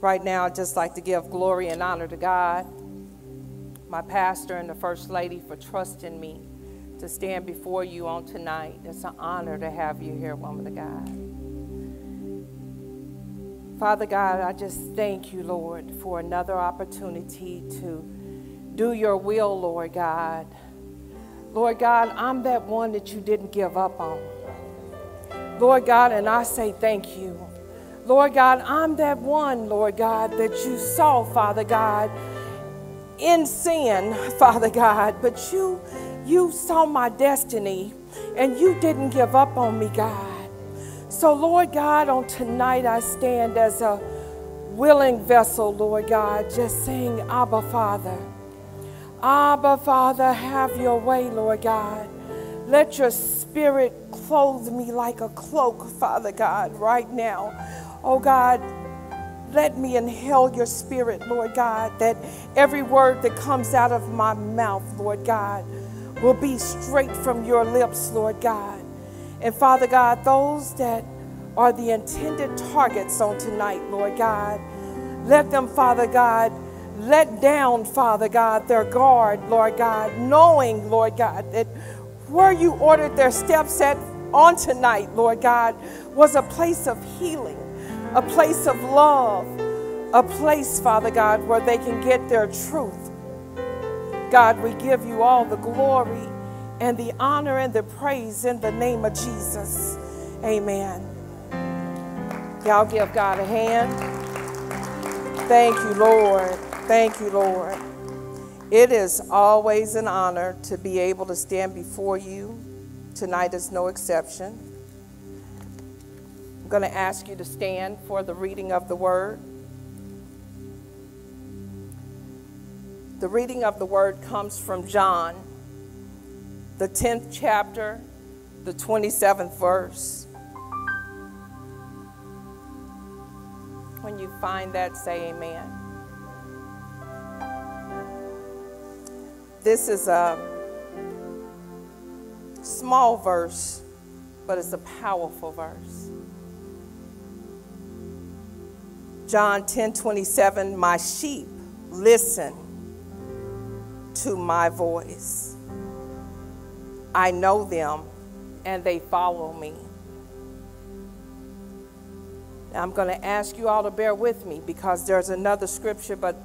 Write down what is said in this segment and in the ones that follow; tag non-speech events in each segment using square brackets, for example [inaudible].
Right now, I'd just like to give glory and honor to God, my pastor, and the First Lady for trusting me to stand before you on tonight. It's an honor to have you here, woman of God. Father God, I just thank you, Lord, for another opportunity to do your will, Lord God. Lord God, I'm that one that you didn't give up on. Lord God, and I say thank you. Lord God, I'm that one, Lord God, that you saw, Father God, in sin, [laughs] Father God, but you you saw my destiny and you didn't give up on me, God. So, Lord God, on tonight I stand as a willing vessel, Lord God, just saying, Abba, Father. Abba, Father, have your way, Lord God. Let your spirit clothe me like a cloak, Father God, right now. Oh God, let me inhale your spirit, Lord God, that every word that comes out of my mouth, Lord God, will be straight from your lips, Lord God. And Father God, those that are the intended targets on tonight, Lord God, let them, Father God, let down, Father God, their guard, Lord God, knowing, Lord God, that where you ordered their steps at on tonight, Lord God, was a place of healing, a place of love, a place, Father God, where they can get their truth. God, we give you all the glory and the honor and the praise in the name of Jesus. Amen. Y'all give God a hand. Thank you, Lord. Thank you, Lord. It is always an honor to be able to stand before you. Tonight is no exception. I'm going to ask you to stand for the reading of the word. The reading of the word comes from John, the 10th chapter, the 27th verse. When you find that, say amen. This is a small verse, but it's a powerful verse. John 10 27, my sheep listen to my voice. I know them and they follow me. Now, I'm going to ask you all to bear with me because there's another scripture, but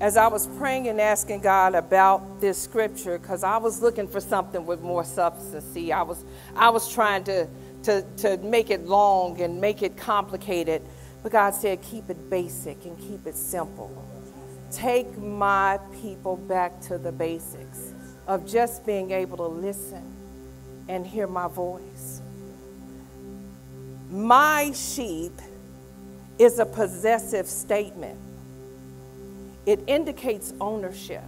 as I was praying and asking God about this scripture, because I was looking for something with more substance. See, I was, I was trying to, to, to make it long and make it complicated, but God said, keep it basic and keep it simple. Take my people back to the basics of just being able to listen and hear my voice. My sheep is a possessive statement, it indicates ownership.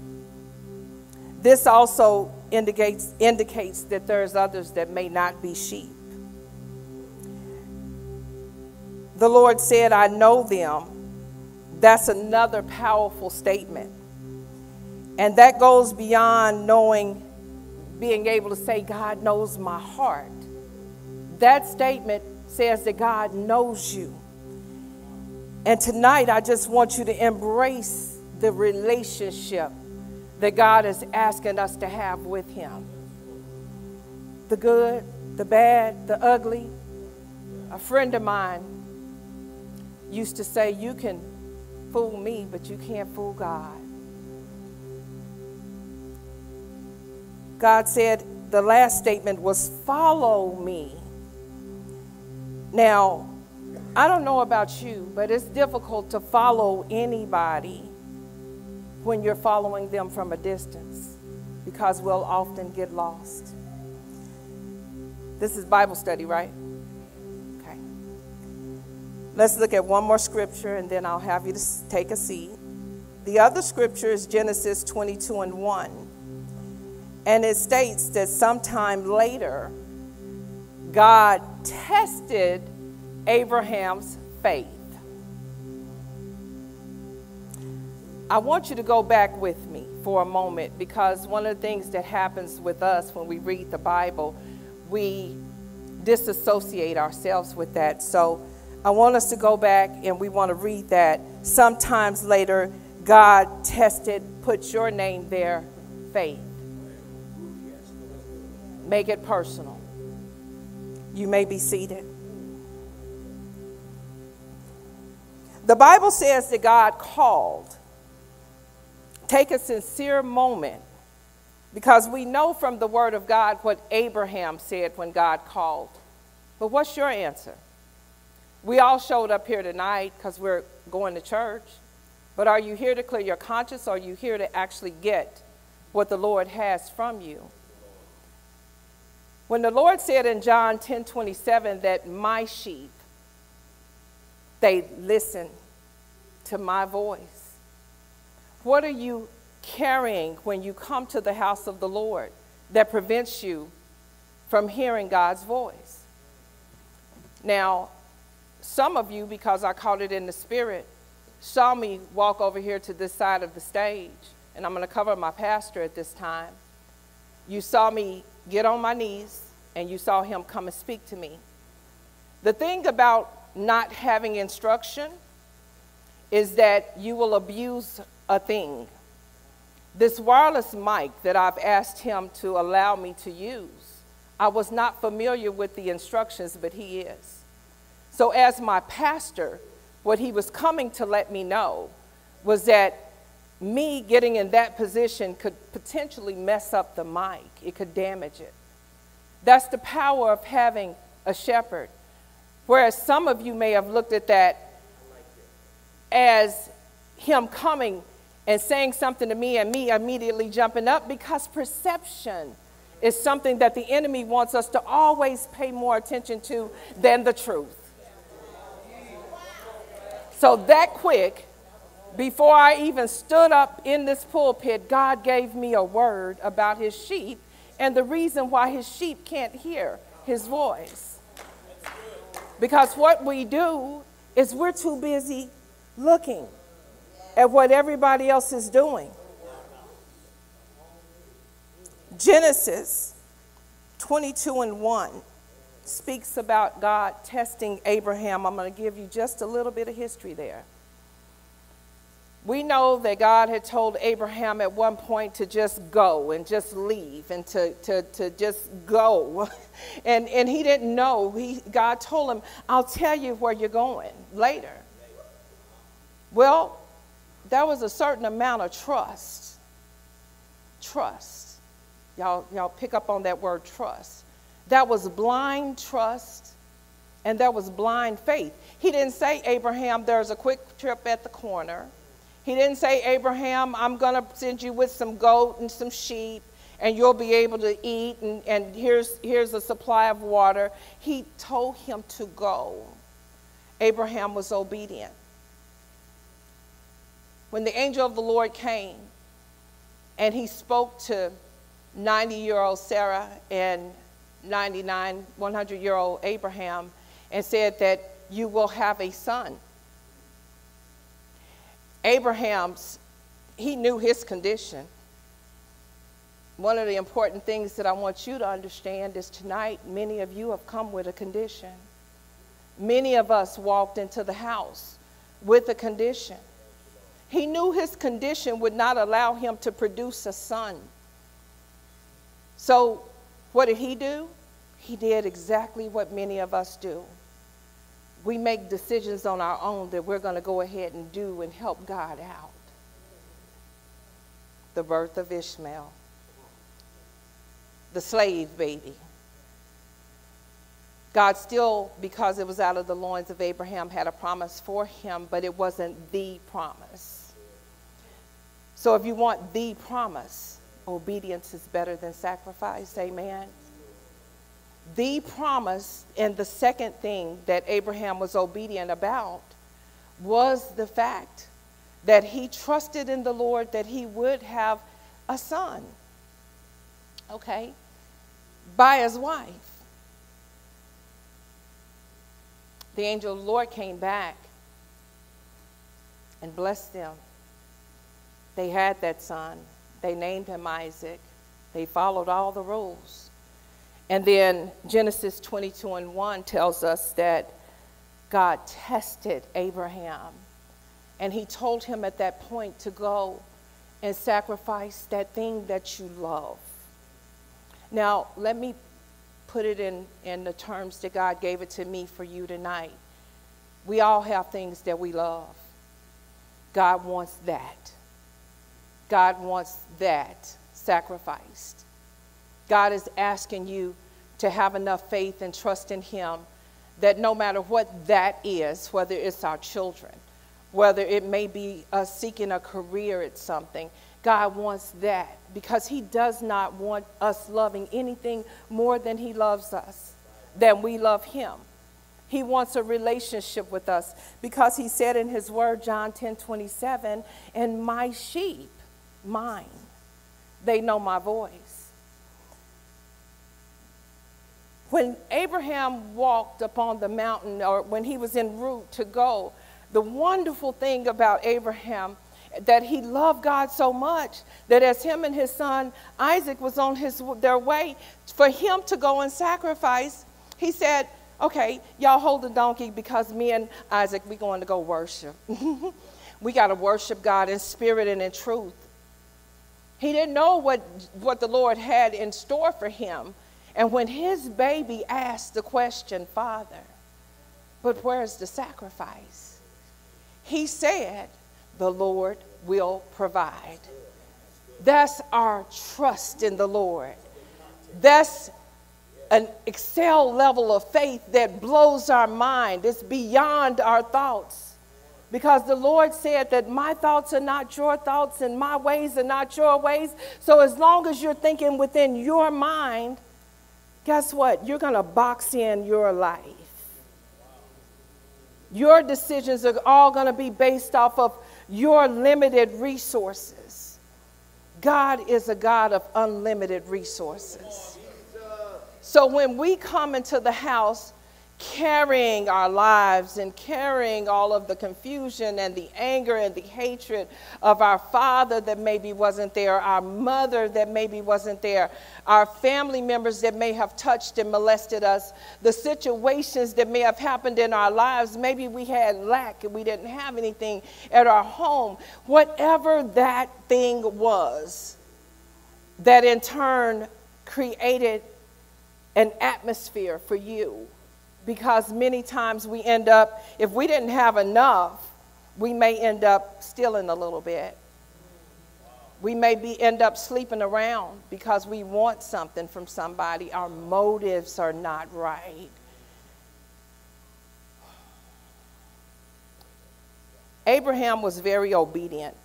This also indicates, indicates that there's others that may not be sheep. The Lord said, I know them. That's another powerful statement. And that goes beyond knowing, being able to say, God knows my heart. That statement says that God knows you. And tonight, I just want you to embrace the relationship that God is asking us to have with Him the good, the bad, the ugly. A friend of mine used to say, You can fool me, but you can't fool God. God said the last statement was, Follow me. Now, I don't know about you, but it's difficult to follow anybody when you're following them from a distance because we'll often get lost. This is Bible study, right? Let's look at one more scripture and then I'll have you to take a seat. The other scripture is Genesis 22 and 1. And it states that sometime later, God tested Abraham's faith. I want you to go back with me for a moment because one of the things that happens with us when we read the Bible, we disassociate ourselves with that. So I want us to go back and we want to read that. Sometimes later, God tested, put your name there, faith. Make it personal. You may be seated. The Bible says that God called. Take a sincere moment because we know from the Word of God what Abraham said when God called. But what's your answer? We all showed up here tonight because we're going to church. But are you here to clear your conscience or are you here to actually get what the Lord has from you? When the Lord said in John 10 27 that my sheep, they listen to my voice, what are you carrying when you come to the house of the Lord that prevents you from hearing God's voice? Now, some of you, because I caught it in the spirit, saw me walk over here to this side of the stage, and I'm going to cover my pastor at this time. You saw me get on my knees, and you saw him come and speak to me. The thing about not having instruction is that you will abuse a thing. This wireless mic that I've asked him to allow me to use, I was not familiar with the instructions, but he is. So, as my pastor, what he was coming to let me know was that me getting in that position could potentially mess up the mic, it could damage it. That's the power of having a shepherd. Whereas some of you may have looked at that as him coming and saying something to me and me immediately jumping up because perception is something that the enemy wants us to always pay more attention to than the truth. So, that quick, before I even stood up in this pulpit, God gave me a word about his sheep and the reason why his sheep can't hear his voice. Because what we do is we're too busy looking at what everybody else is doing. Genesis 22 and 1 speaks about God testing Abraham. I'm going to give you just a little bit of history there. We know that God had told Abraham at one point to just go and just leave and to, to, to just go. [laughs] And, and he didn't know. He, God told him, I'll tell you where you're going later. Well, there was a certain amount of trust. Trust. Y'all, y'all pick up on that word trust. That was blind trust and that was blind faith. He didn't say, Abraham, there's a quick trip at the corner. He didn't say, Abraham, I'm going to send you with some goat and some sheep and you'll be able to eat and, and here's, here's a supply of water. He told him to go. Abraham was obedient. When the angel of the Lord came and he spoke to 90 year old Sarah and 99, 100 year old Abraham and said that you will have a son. Abraham's, he knew his condition. One of the important things that I want you to understand is tonight, many of you have come with a condition. Many of us walked into the house with a condition. He knew his condition would not allow him to produce a son. So what did he do? He did exactly what many of us do. We make decisions on our own that we're going to go ahead and do and help God out. The birth of Ishmael, the slave baby. God still, because it was out of the loins of Abraham, had a promise for him, but it wasn't the promise. So if you want the promise, obedience is better than sacrifice. Amen. The promise and the second thing that Abraham was obedient about was the fact that he trusted in the Lord that he would have a son. Okay? By his wife. The angel of the Lord came back and blessed them. They had that son. They named him Isaac. They followed all the rules. And then Genesis 22 and 1 tells us that God tested Abraham. And he told him at that point to go and sacrifice that thing that you love. Now, let me put it in, in the terms that God gave it to me for you tonight. We all have things that we love. God wants that. God wants that sacrificed. God is asking you to have enough faith and trust in Him that no matter what that is, whether it's our children, whether it may be us seeking a career at something, God wants that because He does not want us loving anything more than He loves us, than we love Him. He wants a relationship with us because He said in His word, John 10 27, and my sheep, mine, they know my voice. When Abraham walked upon the mountain, or when he was en route to go, the wonderful thing about Abraham that he loved God so much that as him and his son Isaac was on his their way for him to go and sacrifice, he said, "Okay, y'all hold the donkey because me and Isaac we going to go worship. [laughs] we got to worship God in spirit and in truth." He didn't know what what the Lord had in store for him, and when his baby asked the question, Father, but where's the sacrifice? He said, The Lord will provide. That's our trust in the Lord. That's an excel level of faith that blows our mind. It's beyond our thoughts. Because the Lord said that my thoughts are not your thoughts and my ways are not your ways. So as long as you're thinking within your mind, guess what? You're going to box in your life. Your decisions are all going to be based off of your limited resources. God is a God of unlimited resources. So when we come into the house, carrying our lives and carrying all of the confusion and the anger and the hatred of our father that maybe wasn't there, our mother that maybe wasn't there, our family members that may have touched and molested us, the situations that may have happened in our lives. Maybe we had lack and we didn't have anything at our home. Whatever that thing was, that in turn created an atmosphere for you because many times we end up, if we didn't have enough, we may end up stealing a little bit. We may be, end up sleeping around because we want something from somebody. Our motives are not right. Abraham was very obedient.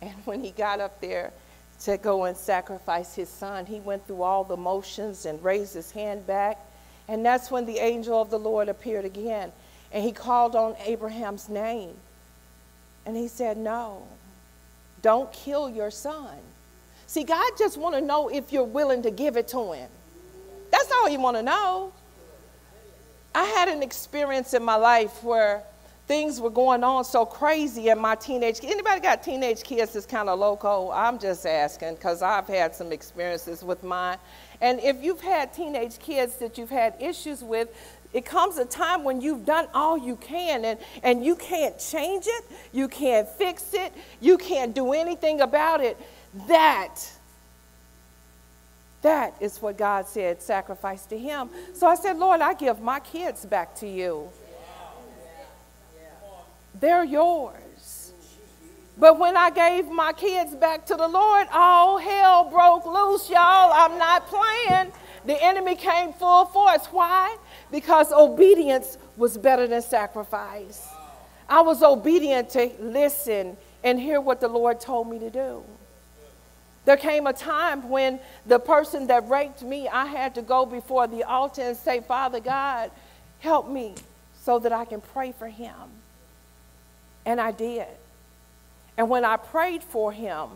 And [laughs] when he got up there to go and sacrifice his son, he went through all the motions and raised his hand back and that's when the angel of the Lord appeared again. And he called on Abraham's name. And he said, No, don't kill your son. See, God just want to know if you're willing to give it to him. That's all he want to know. I had an experience in my life where things were going on so crazy in my teenage anybody got teenage kids that's kind of loco i'm just asking because i've had some experiences with mine and if you've had teenage kids that you've had issues with, it comes a time when you've done all you can and, and you can't change it, you can't fix it, you can't do anything about it. That, that is what God said, sacrifice to Him. So I said, Lord, I give my kids back to you. They're yours. But when I gave my kids back to the Lord, all hell broke loose, y'all. I'm not playing. The enemy came full force. Why? Because obedience was better than sacrifice. I was obedient to listen and hear what the Lord told me to do. There came a time when the person that raped me, I had to go before the altar and say, Father God, help me so that I can pray for him. And I did. And when I prayed for him,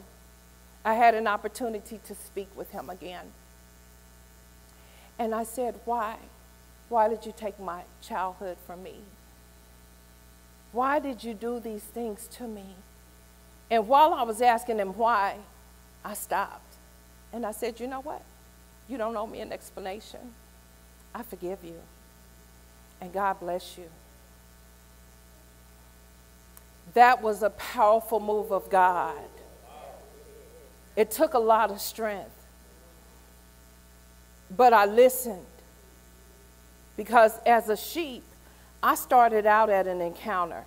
I had an opportunity to speak with him again. And I said, Why? Why did you take my childhood from me? Why did you do these things to me? And while I was asking him why, I stopped. And I said, You know what? You don't owe me an explanation. I forgive you. And God bless you. That was a powerful move of God. It took a lot of strength. But I listened because as a sheep, I started out at an encounter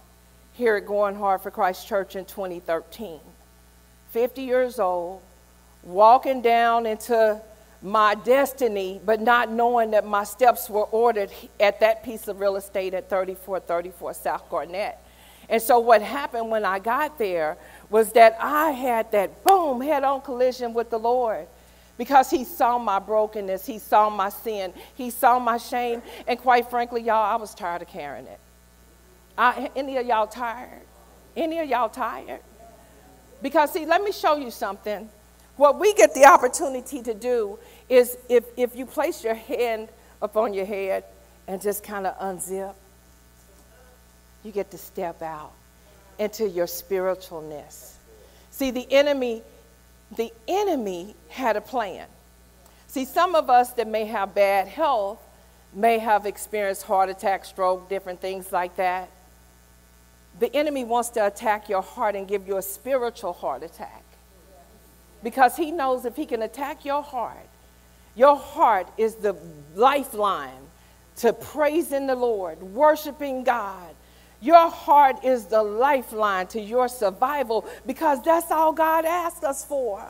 here at Going Hard for Christ Church in 2013. 50 years old, walking down into my destiny, but not knowing that my steps were ordered at that piece of real estate at 3434 South Garnett. And so, what happened when I got there was that I had that boom head on collision with the Lord because He saw my brokenness, He saw my sin, He saw my shame, and quite frankly, y'all, I was tired of carrying it. I, any of y'all tired? Any of y'all tired? Because, see, let me show you something. What we get the opportunity to do is if, if you place your hand upon your head and just kind of unzip, you get to step out into your spiritualness. See, the enemy, the enemy had a plan. See, some of us that may have bad health may have experienced heart attack, stroke, different things like that. The enemy wants to attack your heart and give you a spiritual heart attack. Because he knows if he can attack your heart, your heart is the lifeline to praising the Lord, worshiping God. Your heart is the lifeline to your survival because that's all God asks us for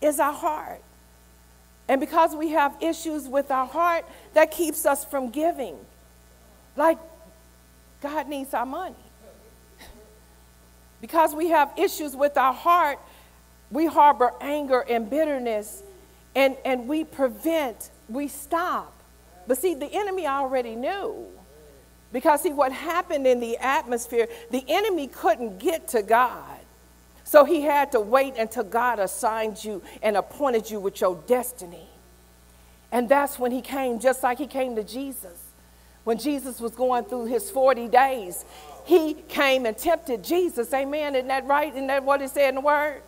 is our heart. And because we have issues with our heart, that keeps us from giving. Like God needs our money. Because we have issues with our heart, we harbor anger and bitterness, and, and we prevent, we stop. But see, the enemy already knew. Because see, what happened in the atmosphere, the enemy couldn't get to God. So he had to wait until God assigned you and appointed you with your destiny. And that's when he came, just like he came to Jesus. When Jesus was going through his 40 days, he came and tempted Jesus. Amen. Isn't that right? Isn't that what it said in the word?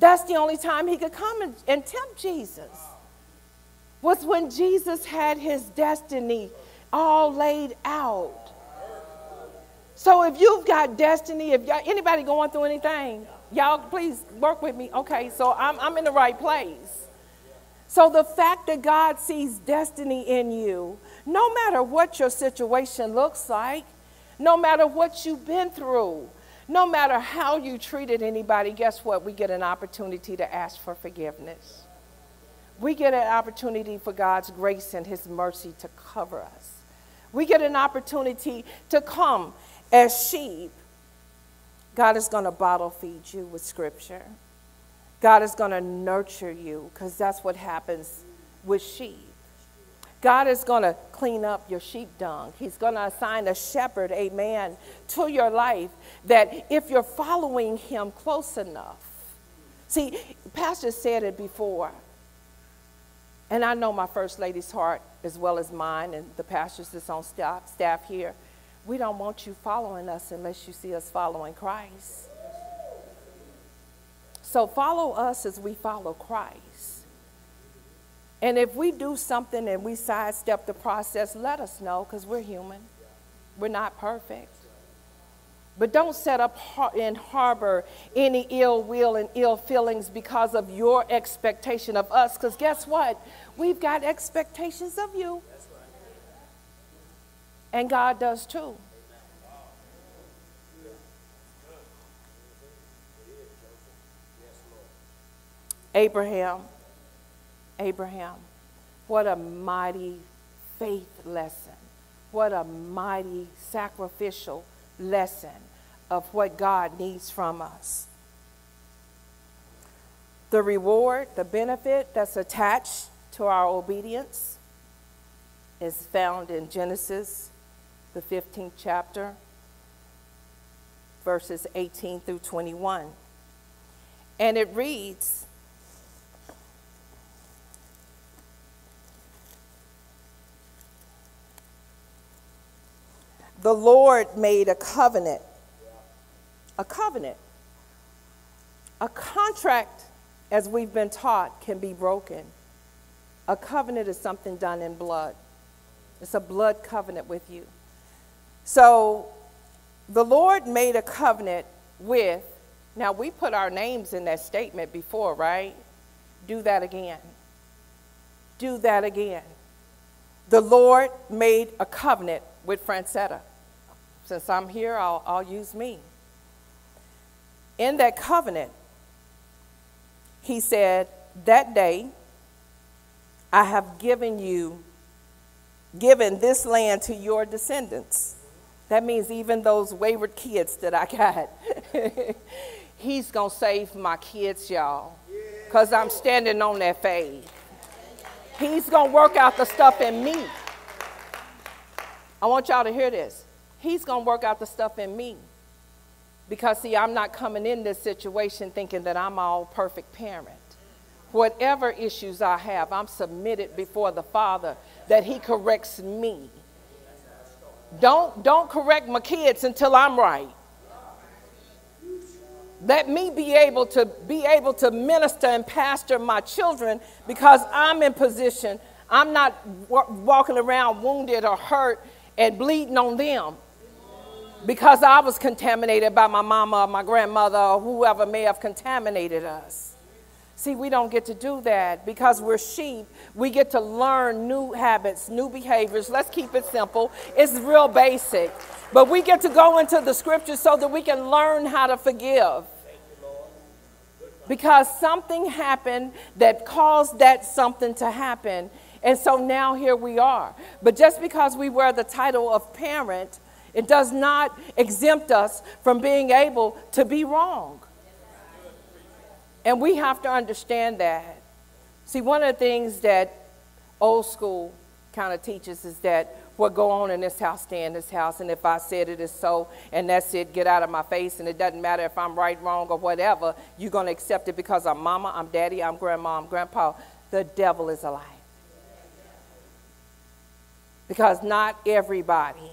That's the only time he could come and, and tempt Jesus. Was when Jesus had his destiny all laid out. So if you've got destiny, if anybody going through anything, y'all please work with me. Okay, so I'm, I'm in the right place. So the fact that God sees destiny in you, no matter what your situation looks like, no matter what you've been through, no matter how you treated anybody, guess what? We get an opportunity to ask for forgiveness. We get an opportunity for God's grace and His mercy to cover us. We get an opportunity to come as sheep. God is going to bottle feed you with scripture. God is going to nurture you because that's what happens with sheep. God is going to clean up your sheep dung. He's going to assign a shepherd, amen, to your life that if you're following him close enough. See, Pastor said it before, and I know my first lady's heart as well as mine and the pastors that's on staff, here. We don't want you following us unless you see us following Christ. So follow us as we follow Christ. And if we do something and we sidestep the process, let us know because we're human. We're not perfect. But don't set up and harbor any ill will and ill feelings because of your expectation of us. Because guess what? We've got expectations of you. And God does too. Abraham Abraham. What a mighty faith lesson. What a mighty sacrificial lesson of what God needs from us. The reward, the benefit that's attached to our obedience is found in Genesis, the 15th chapter, verses 18 through 21. And it reads, the Lord made a covenant. A covenant. A contract, as we've been taught, can be broken. A covenant is something done in blood, it's a blood covenant with you. So the Lord made a covenant with, now we put our names in that statement before, right? Do that again. Do that again. The Lord made a covenant with Francetta. Since I'm here, I'll, I'll use me. In that covenant, he said, That day I have given you, given this land to your descendants. That means even those wayward kids that I got. [laughs] He's going to save my kids, y'all, because I'm standing on that faith. He's going to work out the stuff in me. I want y'all to hear this. He's going to work out the stuff in me. Because, see, I'm not coming in this situation thinking that I'm all perfect parent. Whatever issues I have, I'm submitted before the Father that He corrects me. Don't, don't correct my kids until I'm right. Let me be able to be able to minister and pastor my children because I'm in position. I'm not walking around wounded or hurt and bleeding on them because I was contaminated by my mama or my grandmother or whoever may have contaminated us. See, we don't get to do that because we're sheep. We get to learn new habits, new behaviors. Let's keep it simple. It's real basic. But we get to go into the scriptures so that we can learn how to forgive. Because something happened that caused that something to happen. And so now here we are. But just because we wear the title of parent, it does not exempt us from being able to be wrong. And we have to understand that. See, one of the things that old school kind of teaches is that what go on in this house, stay in this house, and if I said it is so, and that's it, get out of my face, and it doesn't matter if I'm right, wrong, or whatever, you're going to accept it because I'm mama, I'm daddy, I'm grandma, I'm grandpa. The devil is alive. Because not everybody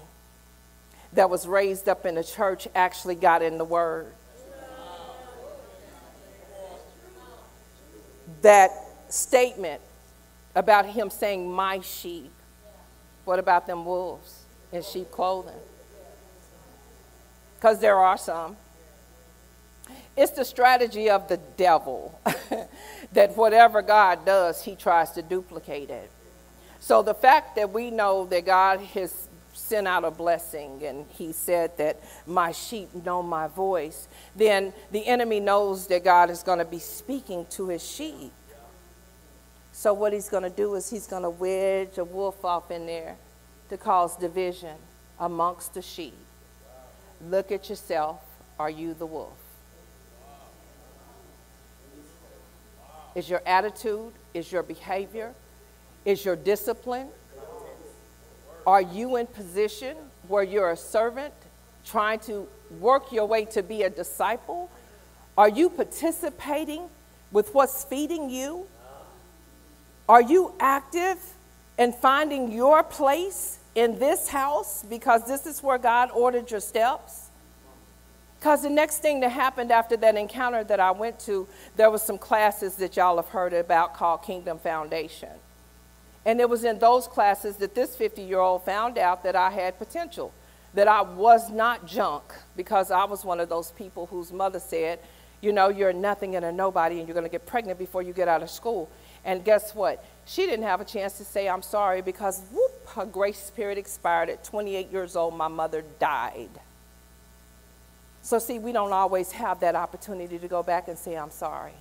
that was raised up in the church actually got in the word. That statement about him saying, My sheep, what about them wolves in sheep clothing? Because there are some. It's the strategy of the devil [laughs] that whatever God does, he tries to duplicate it. So the fact that we know that God has sent out a blessing and he said that my sheep know my voice, then the enemy knows that God is going to be speaking to his sheep. So what he's going to do is he's going to wedge a wolf off in there to cause division amongst the sheep. Look at yourself. Are you the wolf? Is your attitude, is your behavior, is your discipline, are you in position where you're a servant trying to work your way to be a disciple? Are you participating with what's feeding you? Are you active in finding your place in this house because this is where God ordered your steps? Because the next thing that happened after that encounter that I went to, there was some classes that y'all have heard about called Kingdom Foundation. And it was in those classes that this 50 year old found out that I had potential, that I was not junk, because I was one of those people whose mother said, You know, you're nothing and a nobody, and you're going to get pregnant before you get out of school. And guess what? She didn't have a chance to say, I'm sorry, because whoop, her grace period expired at 28 years old. My mother died. So, see, we don't always have that opportunity to go back and say, I'm sorry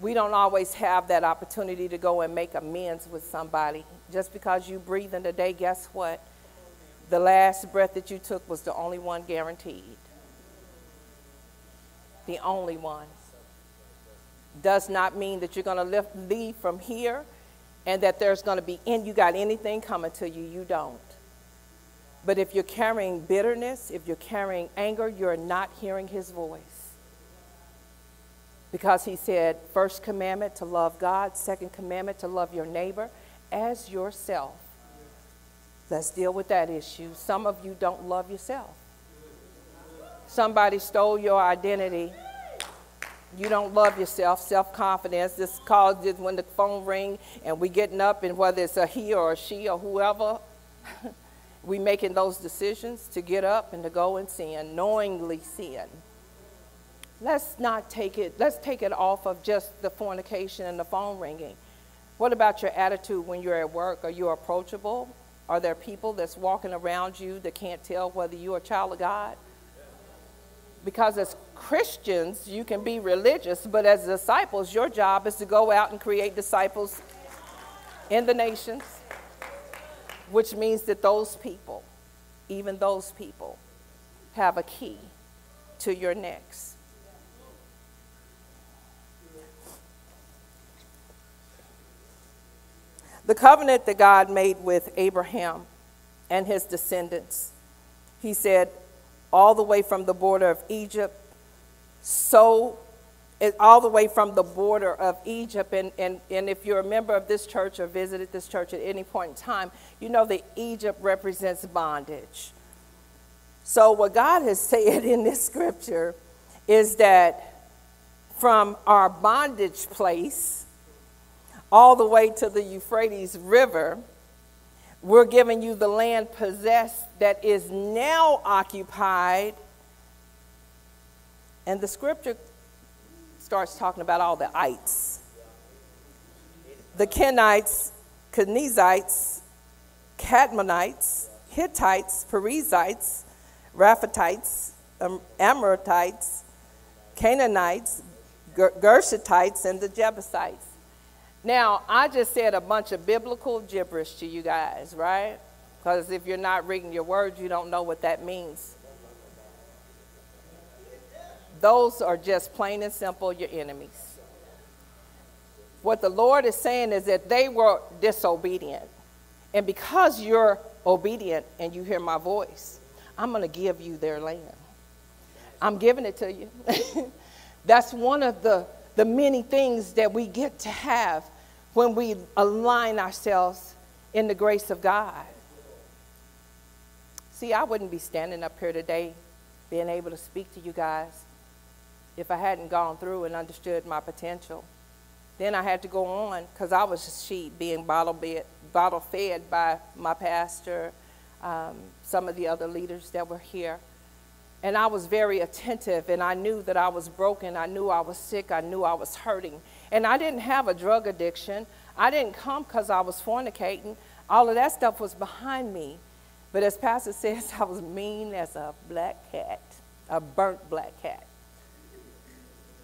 we don't always have that opportunity to go and make amends with somebody. Just because you breathe in the day, guess what? The last breath that you took was the only one guaranteed. The only one. Does not mean that you're going to leave from here and that there's going to be, and you got anything coming to you. You don't. But if you're carrying bitterness, if you're carrying anger, you're not hearing his voice because he said, first commandment to love God, second commandment to love your neighbor as yourself. Let's deal with that issue. Some of you don't love yourself. Somebody stole your identity. You don't love yourself, self-confidence. This causes when the phone ring and we getting up and whether it's a he or a she or whoever, [laughs] we making those decisions to get up and to go and sin, knowingly sin. Let's not take it, let's take it off of just the fornication and the phone ringing. What about your attitude when you're at work? Are you approachable? Are there people that's walking around you that can't tell whether you're a child of God? Because as Christians, you can be religious, but as disciples, your job is to go out and create disciples in the nations, which means that those people, even those people, have a key to your next. The covenant that God made with Abraham and his descendants, he said, all the way from the border of Egypt, so eh, all the way from the border of Egypt. And, and, and if you're a member of this church or visited this church at any point in time, you know that Egypt represents bondage. So, what God has [laughs] said in this scripture is that from our bondage place, all the way to the Euphrates River, we're giving you the land possessed that is now occupied. And the scripture starts talking about all the ites the Kenites, Kenizzites, Kadmonites, Hittites, Perizzites, Rephaites, um, Amorites, Canaanites, Gershites, and the Jebusites. Now, I just said a bunch of biblical gibberish to you guys, right? Because if you're not reading your words, you don't know what that means. Those are just plain and simple your enemies. What the Lord is saying is that they were disobedient. And because you're obedient and you hear my voice, I'm going to give you their land. I'm giving it to you. [laughs] That's one of the, the many things that we get to have when we align ourselves in the grace of God. See, I wouldn't be standing up here today being able to speak to you guys if I hadn't gone through and understood my potential. Then I had to go on because I was a sheep being bottle, bottle fed by my pastor, um, some of the other leaders that were here. And I was very attentive, and I knew that I was broken. I knew I was sick. I knew I was hurting. And I didn't have a drug addiction. I didn't come because I was fornicating. All of that stuff was behind me. But as Pastor [laughs] says, I was mean as a black cat, a burnt black cat.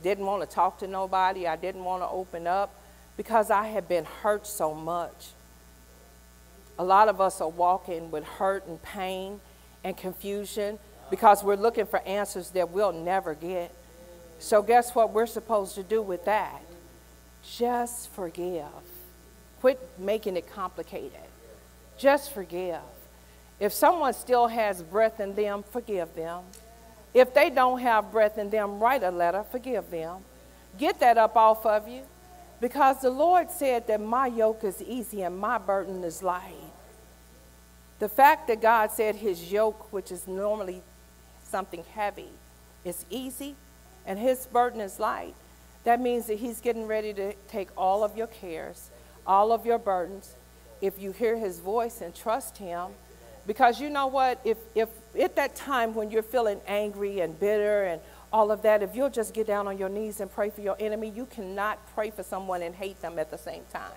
Didn't want to talk to nobody. I didn't want to open up because I had been hurt so much. A lot of us are walking with hurt and pain and confusion because we're looking for answers that we'll never get. So, guess what we're supposed to do with that? Just forgive. Quit making it complicated. Just forgive. If someone still has breath in them, forgive them. If they don't have breath in them, write a letter, forgive them. Get that up off of you because the Lord said that my yoke is easy and my burden is light. The fact that God said his yoke, which is normally something heavy It's easy and his burden is light, that means that he's getting ready to take all of your cares, all of your burdens, if you hear his voice and trust him. Because you know what? If, if at that time when you're feeling angry and bitter and all of that, if you'll just get down on your knees and pray for your enemy, you cannot pray for someone and hate them at the same time.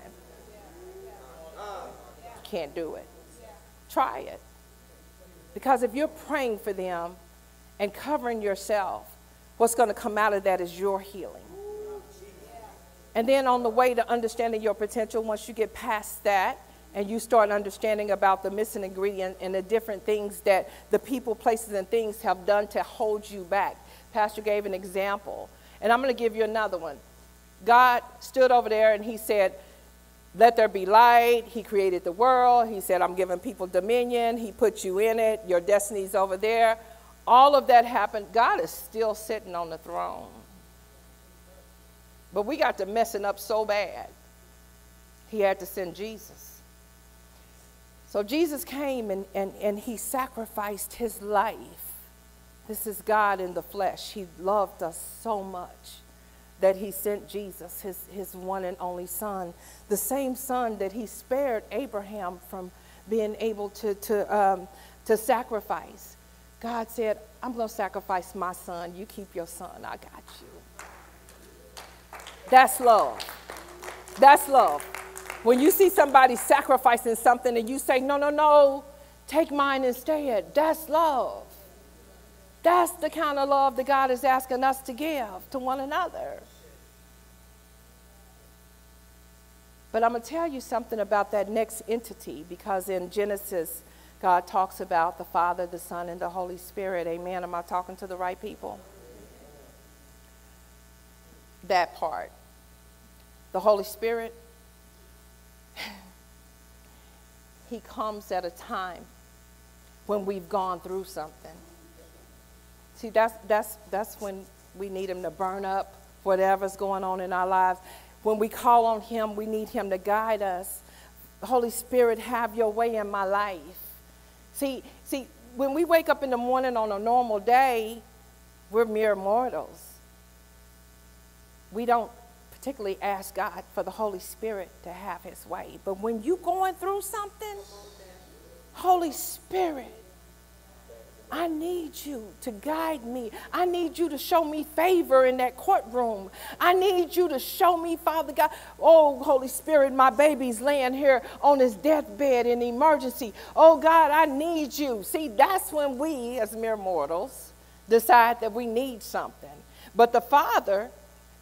You can't do it. Try it. Because if you're praying for them, and covering yourself, what's going to come out of that is your healing. And then on the way to understanding your potential, once you get past that and you start understanding about the missing ingredient and the different things that the people, places, and things have done to hold you back. Pastor gave an example, and I'm going to give you another one. God stood over there and he said, Let there be light. He created the world. He said, I'm giving people dominion. He put you in it. Your destiny's over there all of that happened, God is still sitting on the throne. But we got to messing up so bad, he had to send Jesus. So Jesus came and, and, and he sacrificed his life. This is God in the flesh. He loved us so much that he sent Jesus, his, his one and only son, the same son that he spared Abraham from being able to, to, um, to sacrifice. God said, I'm going to sacrifice my son. You keep your son. I got you. That's love. That's love. When you see somebody sacrificing something and you say, no, no, no, take mine instead, that's love. That's the kind of love that God is asking us to give to one another. But I'm going to tell you something about that next entity because in Genesis, God talks about the Father, the Son, and the Holy Spirit. Amen. Am I talking to the right people? That part. The Holy Spirit, [sighs] He comes at a time when we've gone through something. See, that's, that's, that's when we need Him to burn up whatever's going on in our lives. When we call on Him, we need Him to guide us. Holy Spirit, have your way in my life. See, see, when we wake up in the morning on a normal day, we're mere mortals. We don't particularly ask God for the Holy Spirit to have his way. But when you're going through something, Holy Spirit, I need you to guide me. I need you to show me favor in that courtroom. I need you to show me, Father God. Oh, Holy Spirit, my baby's laying here on his deathbed in emergency. Oh, God, I need you. See, that's when we, as mere mortals, decide that we need something. But the Father,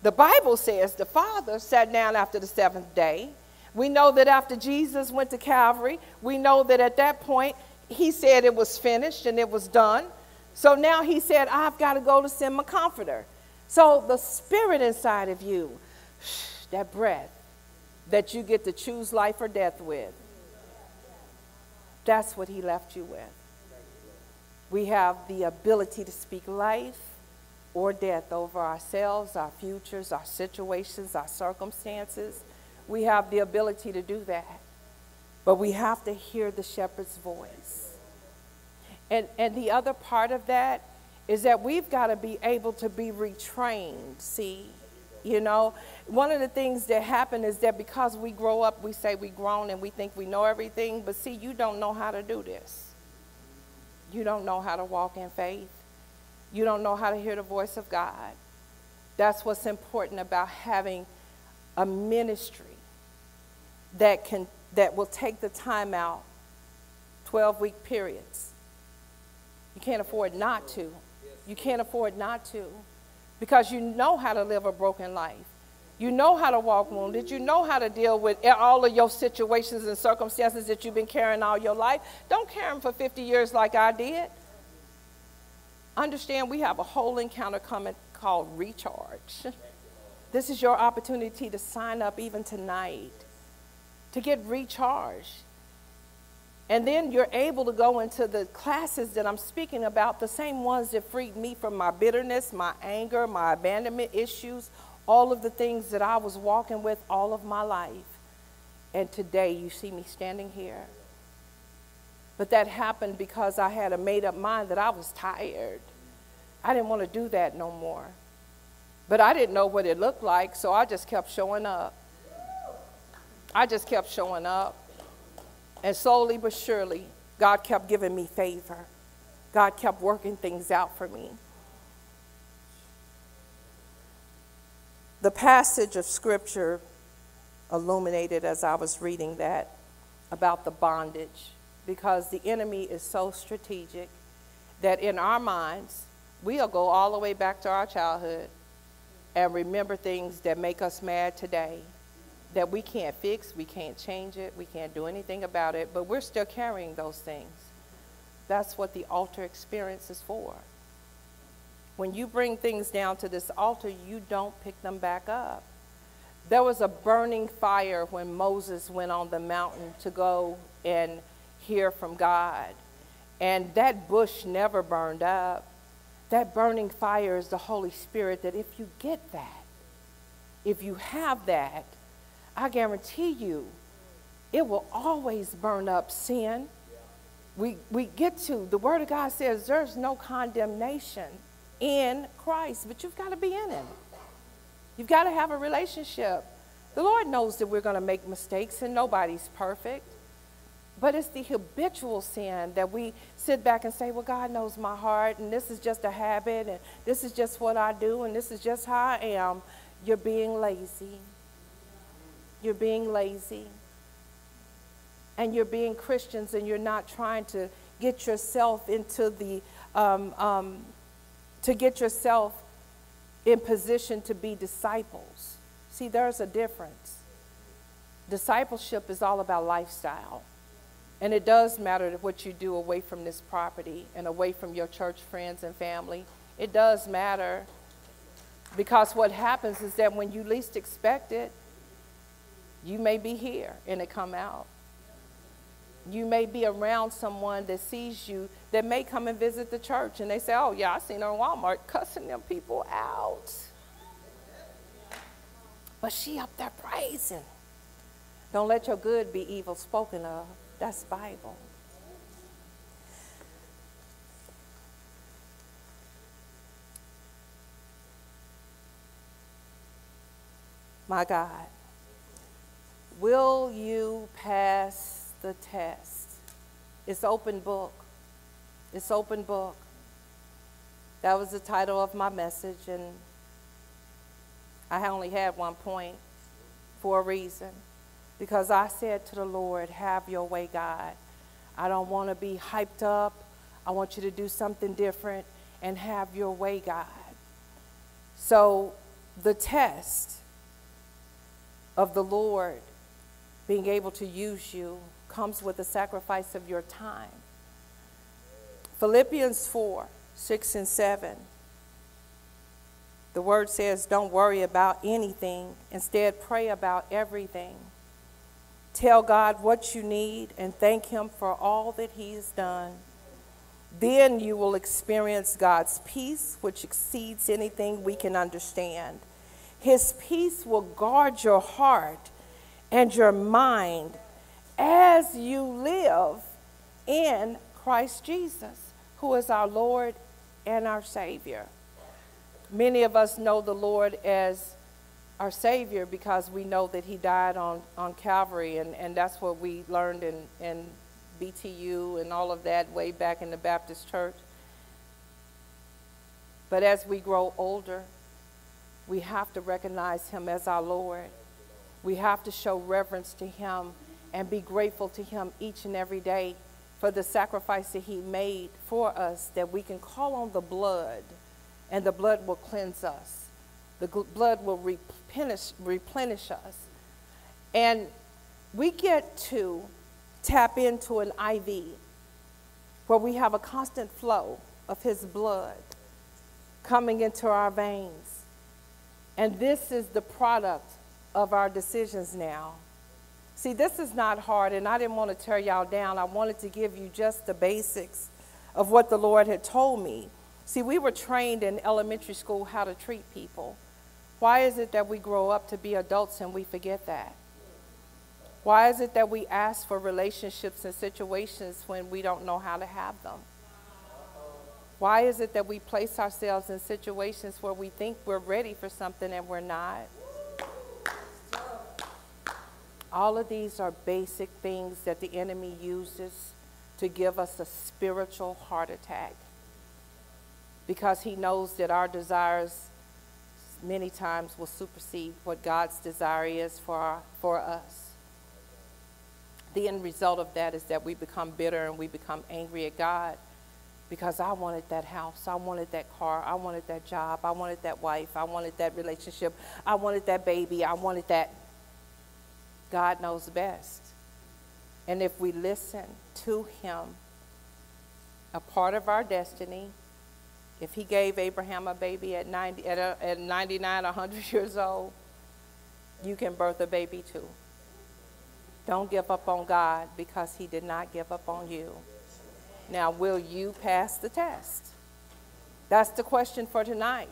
the Bible says the Father sat down after the seventh day. We know that after Jesus went to Calvary, we know that at that point, he said it was finished and it was done. So now he said, I've got to go to send my comforter. So the spirit inside of you, [sighs] that breath that you get to choose life or death with, that's what he left you with. We have the ability to speak life or death over ourselves, our futures, our situations, our circumstances. We have the ability to do that. But we have to hear the shepherd's voice. And, and the other part of that is that we've got to be able to be retrained. See, you know, one of the things that happen is that because we grow up, we say we grown and we think we know everything, but see, you don't know how to do this. You don't know how to walk in faith. You don't know how to hear the voice of God. That's what's important about having a ministry that can that will take the time out 12 week periods. You can't afford not to. You can't afford not to because you know how to live a broken life. You know how to walk wounded. You know how to deal with all of your situations and circumstances that you've been carrying all your life. Don't carry them for 50 years like I did. Understand we have a whole encounter coming called Recharge. This is your opportunity to sign up even tonight to get recharged. And then you're able to go into the classes that I'm speaking about, the same ones that freed me from my bitterness, my anger, my abandonment issues, all of the things that I was walking with all of my life. And today you see me standing here. But that happened because I had a made up mind that I was tired. I didn't want to do that no more. But I didn't know what it looked like, so I just kept showing up. I just kept showing up. And slowly but surely, God kept giving me favor. God kept working things out for me. The passage of scripture illuminated as I was reading that about the bondage because the enemy is so strategic that in our minds, we'll go all the way back to our childhood and remember things that make us mad today that we can't fix, we can't change it, we can't do anything about it, but we're still carrying those things. That's what the altar experience is for. When you bring things down to this altar, you don't pick them back up. There was a burning fire when Moses went on the mountain to go and hear from God. And that bush never burned up. That burning fire is the Holy Spirit that if you get that, if you have that, I guarantee you, it will always burn up sin. We, we get to, the Word of God says there's no condemnation in Christ, but you've got to be in Him. You've got to have a relationship. The Lord knows that we're going to make mistakes and nobody's perfect. But it's the habitual sin that we sit back and say, well, God knows my heart, and this is just a habit, and this is just what I do, and this is just how I am. You're being lazy. You're being lazy. And you're being Christians, and you're not trying to get yourself into the, um, um, to get yourself in position to be disciples. See, there's a difference. Discipleship is all about lifestyle. And it does matter what you do away from this property and away from your church friends and family. It does matter because what happens is that when you least expect it, you may be here and it come out. You may be around someone that sees you that may come and visit the church and they say, Oh, yeah, I seen her in Walmart cussing them people out. But she up there praising. Don't let your good be evil spoken of. That's Bible. My God, will you pass the test? It's open book. It's open book. That was the title of my message, and I only had one point for a reason because I said to the Lord, Have your way, God. I don't want to be hyped up. I want you to do something different and have your way, God. So the test of the Lord being able to use you comes with the sacrifice of your time. Philippians 4 6 and 7. The word says, Don't worry about anything. Instead, pray about everything. Tell God what you need and thank Him for all that He has done. Then you will experience God's peace, which exceeds anything we can understand. His peace will guard your heart and your mind as you live in Christ Jesus, who is our Lord and our Savior. Many of us know the Lord as our Savior because we know that He died on, on Calvary, and, and that's what we learned in, in BTU and all of that way back in the Baptist church. But as we grow older, we have to recognize Him as our Lord. We have to show reverence to Him and be grateful to Him each and every day for the sacrifice that He made for us, that we can call on the blood, and the blood will cleanse us the blood will replenish, replenish us. And we get to tap into an IV where we have a constant flow of His blood coming into our veins. And this is the product of our decisions now. See, this is not hard, and I didn't want to tear y'all down. I wanted to give you just the basics of what the Lord had told me. See, we were trained in elementary school how to treat people. Why is it that we grow up to be adults and we forget that? Why is it that we ask for relationships and situations when we don't know how to have them? Why is it that we place ourselves in situations where we think we're ready for something and we're not? All of these are basic things that the enemy uses to give us a spiritual heart attack because he knows that our desires many times will supersede what God's desire is for, our, for us. The end result of that is that we become bitter and we become angry at God because I wanted that house, I wanted that car, I wanted that job, I wanted that wife, I wanted that relationship, I wanted that baby, I wanted that. God knows best. And if we listen to Him, a part of our destiny if he gave Abraham a baby at, 90, at, a, at 99, 100 [laughs] years old, you can birth a baby too. Don't give up on God because he did not give up on you. Now, will you pass the test? That's the question for tonight.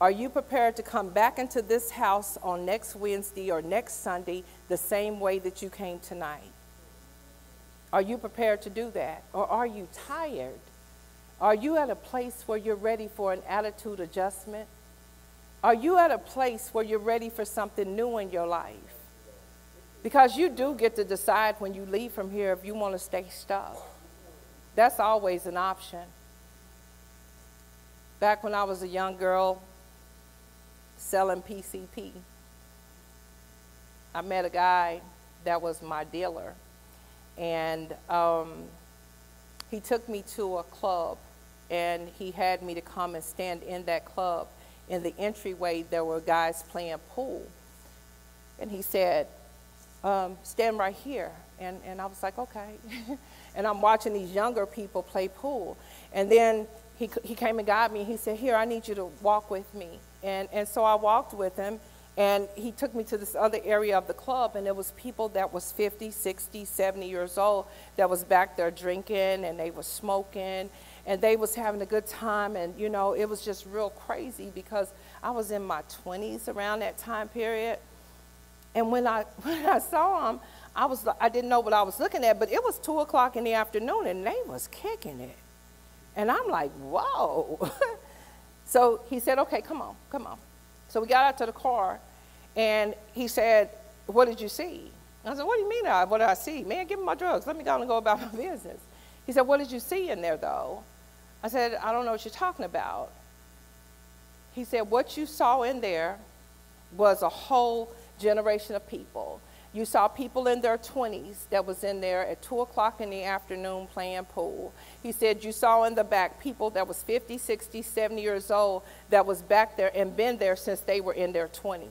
Are you prepared to come back into this house on next Wednesday or next Sunday the same way that you came tonight? Are you prepared to do that? Or are you tired are you at a place where you're ready for an attitude adjustment? Are you at a place where you're ready for something new in your life? Because you do get to decide when you leave from here if you want to stay stuck. That's always an option. Back when I was a young girl selling PCP, I met a guy that was my dealer. And um, he took me to a club and he had me to come and stand in that club. In the entryway, there were guys playing pool. And he said, um, stand right here. And, and I was like, okay. [laughs] and I'm watching these younger people play pool. And then he, he came and got me. and He said, here, I need you to walk with me. And, and so I walked with him. And he took me to this other area of the club, and there was people that was 50, 60, 70 years old that was back there drinking, and they was smoking, and they was having a good time. And, you know, it was just real crazy because I was in my 20s around that time period. And when I, [laughs] when I saw them, I, was, I didn't know what I was looking at, but it was 2 o'clock in the afternoon, and they was kicking it. And I'm like, whoa. [laughs] so he said, okay, come on, come on. So we got out to the car, and he said, What did you see? I said, What do you mean? I, what did I see? Man, give me my drugs. Let me go and go about [laughs] my business. He said, What did you see in there, though? I said, I don't know what you're talking about. He said, What you saw in there was a whole generation of people you saw people in their 20s that was in there at 2 o'clock in the afternoon playing pool. He said you saw in the back people that was 50, 60, 70 years old that was back there and been there since they were in their 20s.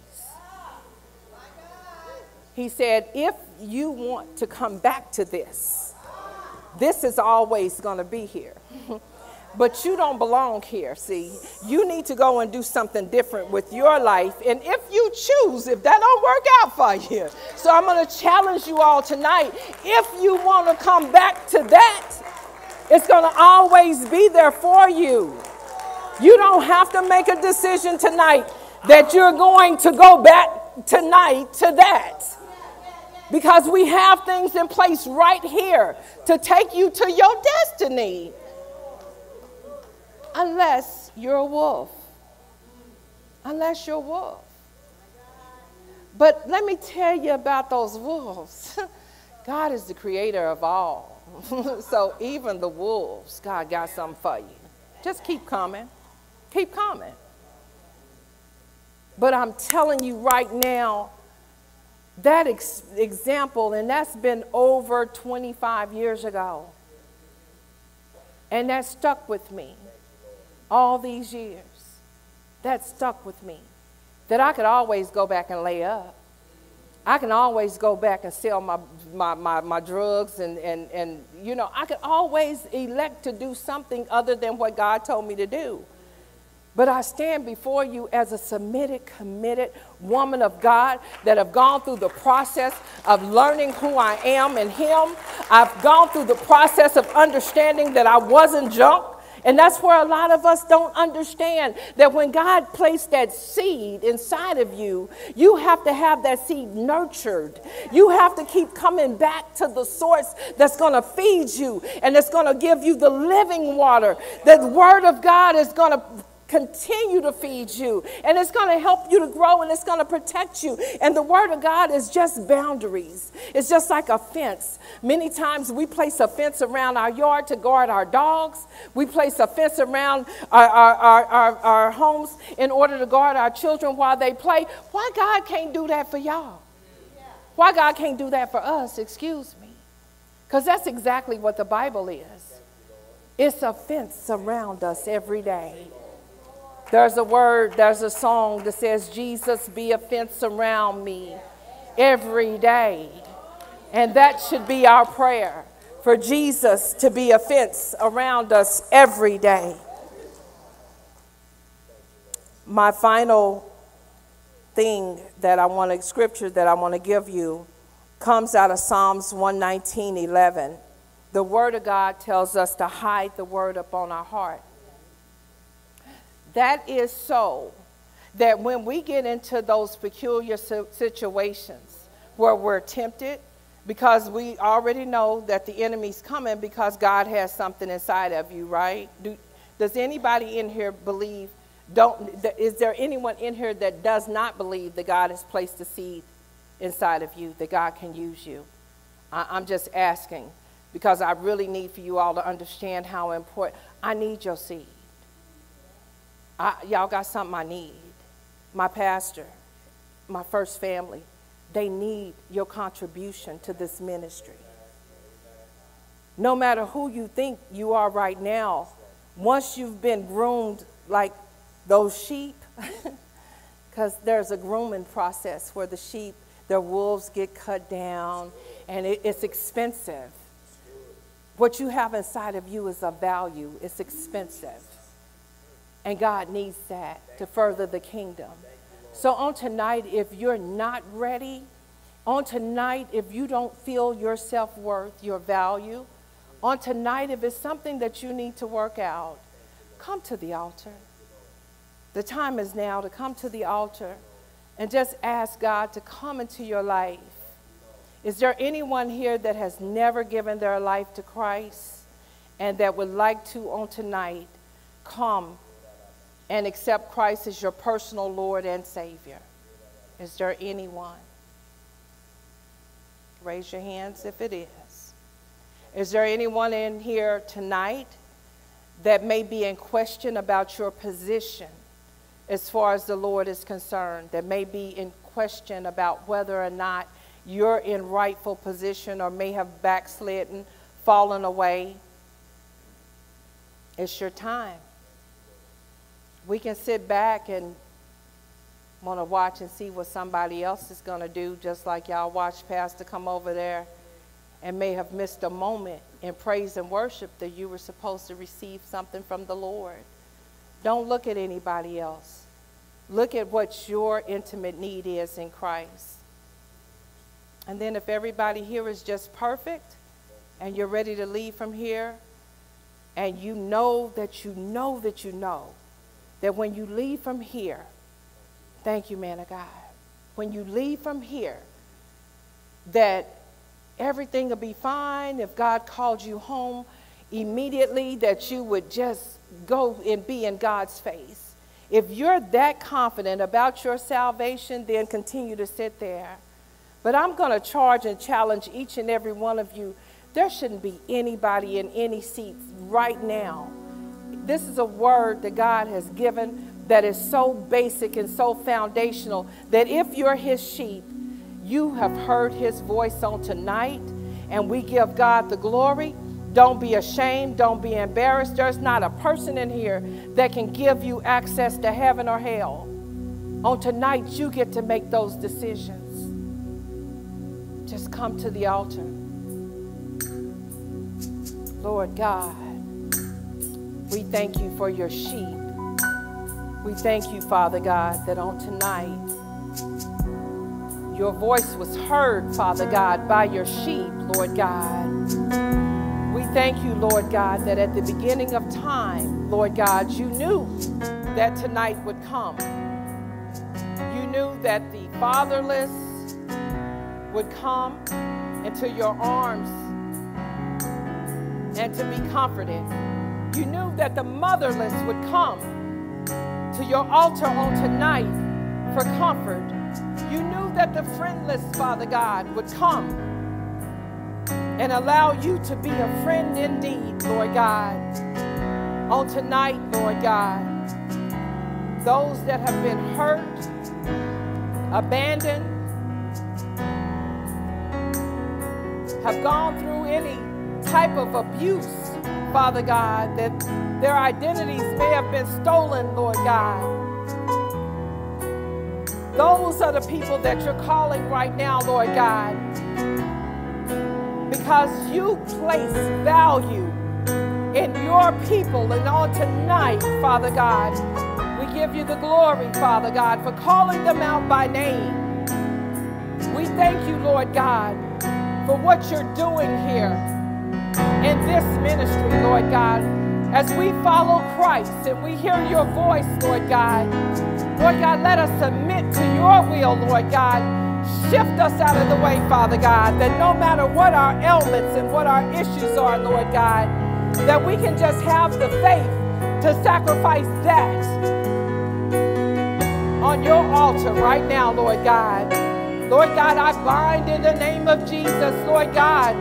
He said, if you want to come back to this, this is always going to be here. [laughs] but you don't belong here, see. You need to go and do something different with your life. And if you choose, if that don't work out for you. So I'm going to challenge you all tonight. If you want to come back to that, it's going to always be there for you. You don't have to make a decision tonight that you're going to go back tonight to that. Because we have things in place right here to take you to your destiny unless you're a wolf. Unless you're a wolf. But let me tell you about those wolves. [laughs] God is the creator of all. [laughs] so even the wolves, God got something for you. Just keep coming. Keep coming. But I'm telling you right now, that ex- example, and that's been over 25 years ago. And that stuck with me all these years. That stuck with me. That I could always go back and lay up. I can always go back and sell my, my, my, my, drugs and, and, and, you know, I could always elect to do something other than what God told me to do. But I stand before you as a submitted, committed woman of God that have gone through the process of learning who I am in Him. I've gone through the process of understanding that I wasn't junk. And that's where a lot of us don't understand that when God placed that seed inside of you, you have to have that seed nurtured. You have to keep coming back to the source that's going to feed you and it's going to give you the living water. The Word of God is going to continue to feed you and it's going to help you to grow and it's going to protect you. And the Word of God is just boundaries, it's just like a fence. Many times we place a fence around our yard to guard our dogs, we place a fence around our, our, our, our, our homes in order to guard our children while they play. Why God can't do that for y'all? Why God can't do that for us? Excuse me. Because that's exactly what the Bible is. It's a fence around us every day. There's a word, there's a song that says, Jesus be a fence around me every day. And that should be our prayer for Jesus to be a fence around us every day. My final thing that I want to, scripture that I want to give you comes out of Psalms 119 11. The Word of God tells us to hide the Word upon our heart that is so that when we get into those peculiar situations where we're tempted, because we already know that the enemy's coming because God has something inside of you, right? Do, does anybody in here believe? Don't is there anyone in here that does not believe that God has placed a seed inside of you that God can use you. I, am just asking because I really need for you all to understand how important. I need your seed. Y'all got something I need. My pastor, my first family, they need your contribution to this ministry. No matter who you think you are right now, once you've been groomed like those sheep, [laughs] because there's a grooming process where the sheep, their wolves get cut down, and it, it's expensive. What you have inside of you is of value, it's expensive. And God needs that to further the kingdom. So, on tonight, if you're not ready, on tonight, if you don't feel your self worth, your value, on tonight, if it's something that you need to work out, come to the altar. The time is now to come to the altar and just ask God to come into your life. Is there anyone here that has never given their life to Christ and that would like to on tonight come and accept Christ as your personal Lord and Savior? Is there anyone? Raise your hands if it is. Is there anyone in here tonight that may be in question about your position as far as the Lord is concerned, that may be in question about whether or not you're in rightful position or may have backslidden, fallen away? It's your time we can sit back and want to watch and see what somebody else is going to do, just like y'all watched Pastor come over there and may have missed a moment in praise and worship that you were supposed to receive something from the Lord. Don't look at anybody else. Look at what your intimate need is in Christ. And then if everybody here is just perfect and you're ready to leave from here and you know that you know that you know that when you leave from here, thank you, man of God, when you leave from here, that everything will be fine. If God called you home immediately, that you would just go and be in God's face. If you're that confident about your salvation, then continue to sit there. But I'm going to charge and challenge each and every one of you. There shouldn't be anybody in any seats right now this is a word that God has given that is so basic and so foundational that if you're his sheep, you have heard his voice on tonight, and we give God the glory. Don't be ashamed. Don't be embarrassed. There's not a person in here that can give you access to heaven or hell. On tonight, you get to make those decisions. Just come to the altar. Lord God. We thank you for your sheep. We thank you, Father God, that on tonight your voice was heard, Father God, by your sheep, Lord God. We thank you, Lord God, that at the beginning of time, Lord God, you knew that tonight would come. You knew that the fatherless would come into your arms and to be comforted. You knew that the motherless would come to your altar on tonight for comfort. You knew that the friendless, Father God, would come and allow you to be a friend indeed, Lord God. On tonight, Lord God, those that have been hurt, abandoned, have gone through any type of abuse Father God, that their identities may have been stolen, Lord God. Those are the people that you're calling right now, Lord God, because you place value in your people. And on tonight, Father God, we give you the glory, Father God, for calling them out by name. We thank you, Lord God, for what you're doing here in this ministry, Lord God. As we follow Christ and we hear your voice, Lord God, Lord God, let us submit to your will, Lord God. Shift us out of the way, Father God, that no matter what our ailments and what our issues are, Lord God, that we can just have the faith to sacrifice that on your altar right now, Lord God. Lord God, I bind in the name of Jesus, Lord God,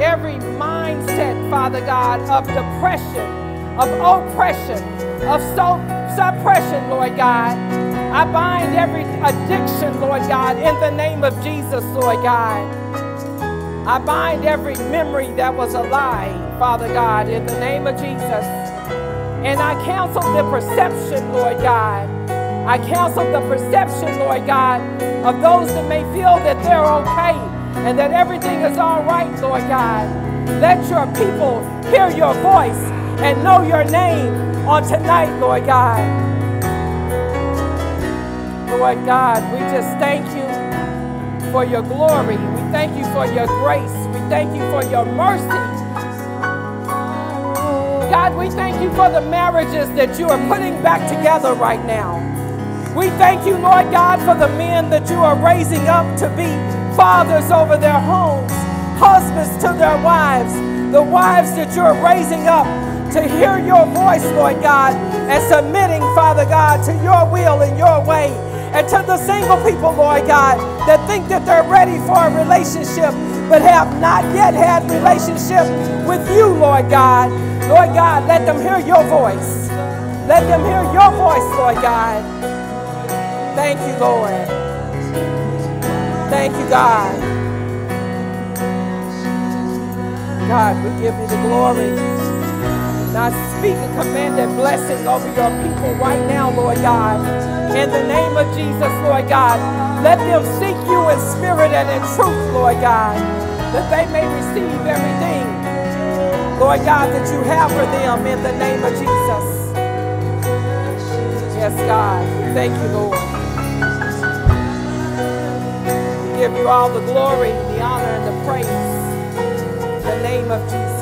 every mindset, Father God, of depression, of oppression, of so suppression, Lord God. I bind every addiction, Lord God, in the name of Jesus, Lord God. I bind every memory that was a lie, Father God, in the name of Jesus. And I cancel the perception, Lord God. I cancel the perception, Lord God, of those that may feel that they're okay and that everything is all right, Lord God. Let your people hear your voice and know your name on tonight, Lord God. Lord God, we just thank you for your glory. We thank you for your grace. We thank you for your mercy. God, we thank you for the marriages that you are putting back together right now. We thank you, Lord God, for the men that you are raising up to be fathers over their homes, husbands to their wives, the wives that you're raising up to hear your voice, Lord God, and submitting, Father God, to your will and your way. And to the single people, Lord God, that think that they're ready for a relationship but have not yet had relationship with you, Lord God. Lord God, let them hear your voice. Let them hear your voice, Lord God. Thank you, Lord. Thank you, God. God, we give you the glory. Now speak a commanded blessing over your people right now, Lord God. In the name of Jesus, Lord God. Let them seek you in spirit and in truth, Lord God. That they may receive everything, Lord God, that you have for them in the name of Jesus. Yes, God. Thank you, Lord. Give you all the glory, the honor, and the praise. In the name of Jesus.